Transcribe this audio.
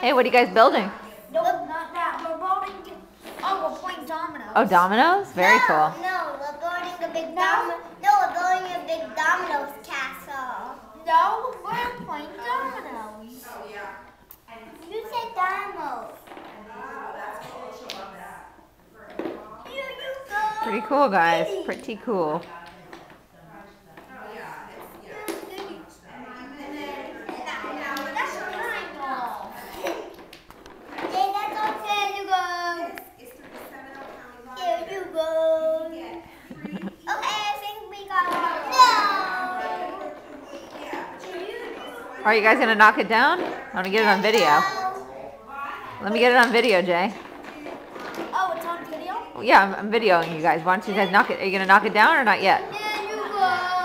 Hey, what are you guys building? Nope, not that. We're building. Oh, we're playing dominoes. Oh, dominoes? Very no, cool. No, we're building a big domino. No, we're building a big dominoes castle. No, we're playing dominoes. You said dominoes. Here you go. Pretty cool, guys. Pretty cool. Are you guys gonna knock it down? I want to get it on video. Let me get it on video, Jay. Oh, it's on video? Yeah, I'm, I'm videoing you guys. Why don't you guys knock it? Are you gonna knock it down or not yet? Here you go.